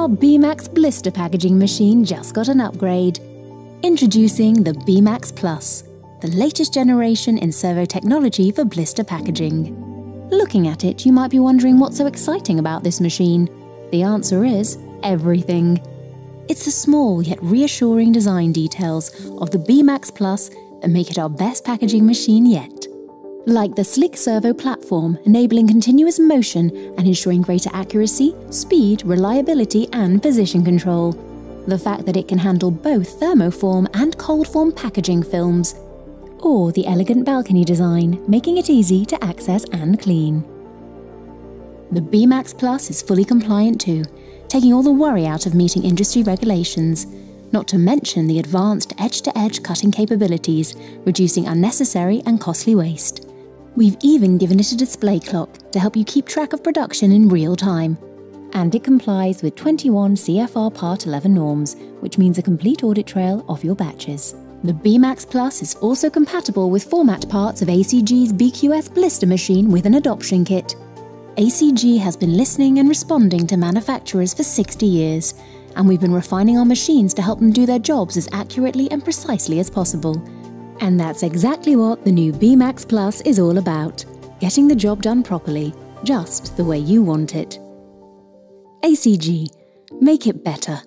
our BMAX blister packaging machine just got an upgrade. Introducing the BMAX Plus, the latest generation in servo technology for blister packaging. Looking at it, you might be wondering what's so exciting about this machine. The answer is everything. It's the small yet reassuring design details of the BMAX Plus that make it our best packaging machine yet. Like the slick servo platform, enabling continuous motion and ensuring greater accuracy, speed, reliability, and position control. The fact that it can handle both thermoform and cold form packaging films. Or the elegant balcony design, making it easy to access and clean. The BMAX Plus is fully compliant too, taking all the worry out of meeting industry regulations, not to mention the advanced edge to edge cutting capabilities, reducing unnecessary and costly waste. We've even given it a display clock to help you keep track of production in real time. And it complies with 21 CFR Part 11 norms, which means a complete audit trail of your batches. The BMAX Plus is also compatible with format parts of ACG's BQS blister machine with an adoption kit. ACG has been listening and responding to manufacturers for 60 years, and we've been refining our machines to help them do their jobs as accurately and precisely as possible. And that's exactly what the new BMAX Plus is all about getting the job done properly, just the way you want it. ACG, make it better.